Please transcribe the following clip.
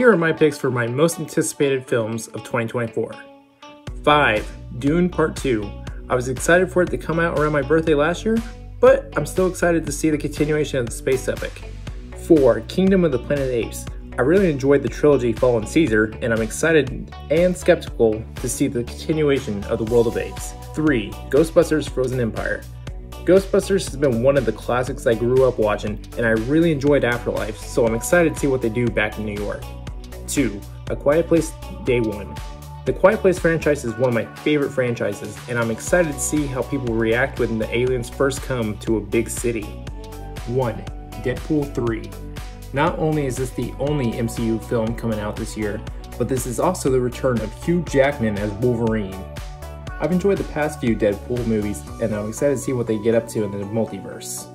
Here are my picks for my most anticipated films of 2024. 5. Dune Part 2. I was excited for it to come out around my birthday last year, but I'm still excited to see the continuation of the space epic. 4. Kingdom of the Planet Apes. I really enjoyed the trilogy Fallen Caesar, and I'm excited and skeptical to see the continuation of the World of Apes. 3. Ghostbusters Frozen Empire. Ghostbusters has been one of the classics I grew up watching, and I really enjoyed Afterlife, so I'm excited to see what they do back in New York. 2. A Quiet Place Day 1. The Quiet Place franchise is one of my favorite franchises, and I'm excited to see how people react when the aliens first come to a big city. 1. Deadpool 3. Not only is this the only MCU film coming out this year, but this is also the return of Hugh Jackman as Wolverine. I've enjoyed the past few Deadpool movies, and I'm excited to see what they get up to in the multiverse.